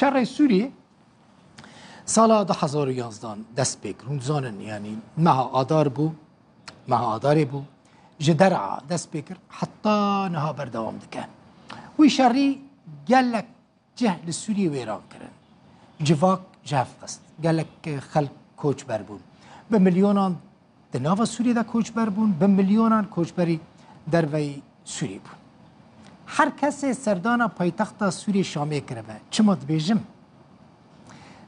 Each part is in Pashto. شر سوریه سال 2011 دست بک رونزانن یعنی مها آدار بو مها آدار بو جدرع دست بکر حتی نها بردوام دکن وی شری گلک جهل سوری ویران کرن جواک جهف است گلک خلق کوچ بر بون به میلیونان دناو سوری دا کوچ بر بون به میلیونان کوچ بری در وی سوری بون هر کسی سردان پایتخت سوری شامی کرده چه مد بیجم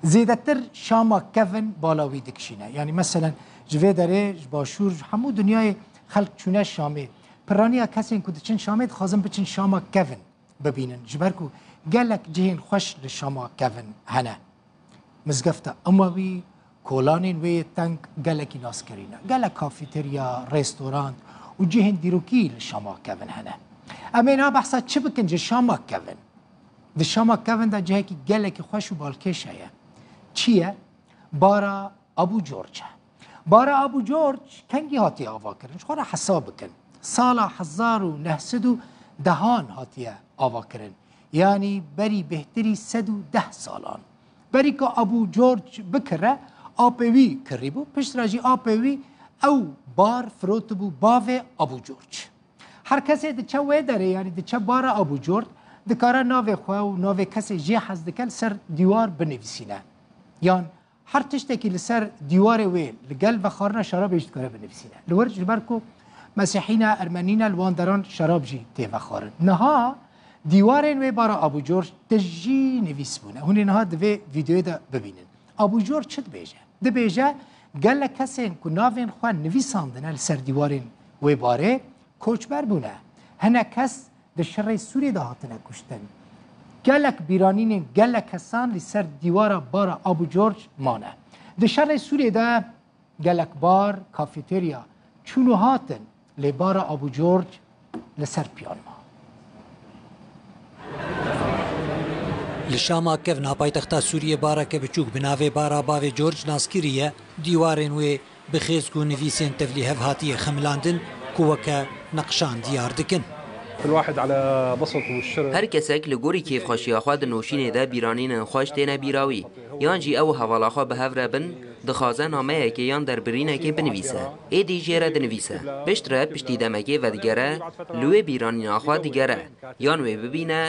زیدتر شاما کفن بالاوی دکشینه یعنی مثلا جوه داره باشور همو دنیای خلق چونه شامی پرانیا کسی که چین شامی خوازم بچین شاما کفن ببینن جبرکو گلک جهین خوش لشاما کفن هنه مزگفته اموی کولانین وی تنگ گلکی ناس کرینه گلک کافیتریا رستوران و جهین دیروکی لشاما کفن هنه ئەمێنا بەسا چ بکەن جە شاما کەون Di şama kevinda cihekî gelekî xweş û balkêş heye. Çi ye? Bara Abu George e. Bara Abu George kengî hatiye avakirin xwe re hesa bikin. Sala hezar û nehsid û dehan hatiye avakirin. Yani berî bêhtirî sed û deh salan. Berî ku Abu George bikire APV kirîbû, piştre jî APV ew bar firotibû bavê Abu George. هر کسی د چه وی داره یعنی د چه بار ابو جرد دکاره ناو خواه و ناو کسی جی حز دکل سر دیوار بنویسینه یان هر تشتکی لسر دیوار وی لگل و خارنا شراب ایشت کاره بنویسینه لور جبر کو مسیحین ارمنین الواندران شراب جی تیوه خارن نها دیوارین وی بارا ابو جورج تجی نویس بونه هونه نها دوی ویدیو دا ببینن ابو جورج چه بیجه؟ ده بیجه گل کسین که ناوین خواه نویساندن سر دیوارین وی باره کۆچبەر بوونە هەنە کەس دە شەڕی سووری داهاتنە کوشتن gelek bîranînên gelek hesan li ser dîwara bara Abu George mane. Di şerê Sûrê de gelek bar kafeterya çûnû hatin lê bara Abu George li ser piyanma. Li şama kevna paytexta Sûriye barake biçûk bi navê bara bavê George naskiriye dîwarên wê bi xêzgû nivîsên tevlî hev hatiye xemlandin ku weke نەقشان دیار دکن. هەر کەسێک لە گۆری کێفخەشیاخوا دنوشینێدا بیرانینە خۆش تێنە بیراوی یانجی ئەو هەواڵاخوا بەهەورە بن دخوازە نامەیەکە یان دەربرینەکێ بنویسە ئێدی ژێرە دنویسە پشترە پشتی دەمەکێ بە دیگەرە لێ بیرانی ناخوا دیگەرە یان وێ ببینە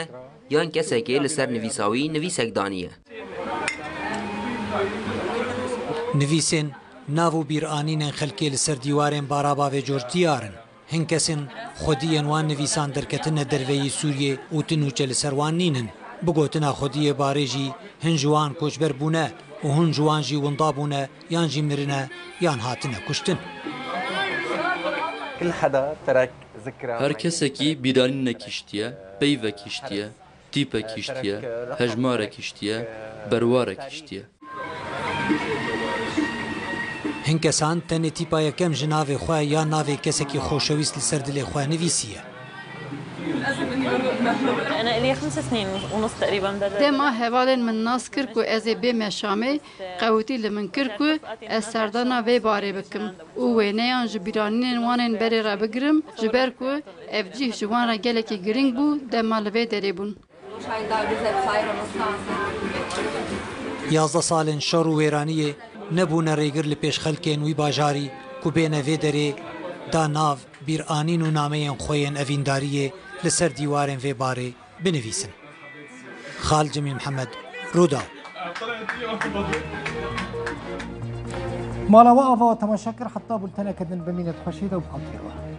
یان کەسێکێ لەسەر نویساوی نویسەکدانیە نویسێن ناو و بیرانینە خەلکێ لەسەر دیوارێن باراباوێ جۆرجیارن هین کەسن انوان وان نویسان دەرکەتنە دەرەیە سووریێ وتن و چەلسەروان نینن بگوتنا خودیە بارێژی هەن جوان کۆچبەر بوونە و هەن جوانجی وندا بوونە یانجی مرنە یان هاتنە کوشتن. هەر کەسێکی بیدانین نەکیشتە، پەیڤە کیشتە، تیپە کیشتە، هەژمارە کیشتە، بەروارە کیشتە. هنکەسان تەنێ تیپا یەکەم ji navê xwe ya navê kesekî xoşewîst li ser dilê xwe nivîsiye. Dema hevalên min nas kir ku ez ê bêmeşamê qewtî li min kir ku ez serdana vê barê bikim û wêneyan ji bîranînên wanên berê re bigirim ji ber ku evcih ji wan re gelekî giring bû dema li vê derê bûn. Yazda salên şer û wêraniyê نبونا ڕێگر لە پێش خەلکێن وی باژاری کوبێنە وێ دەرێ دا ناو بیرانین و نامەیەن خۆیان ئەڤینداریە لەسەر دیوارێن وێبارێ بنویسن خالجمی محەممەد ڕوودا ماڵەوە ئاوا تەماشاکر حتا بولتەنەکەدن بمینێت خۆشیدا و بخەڵکەوە.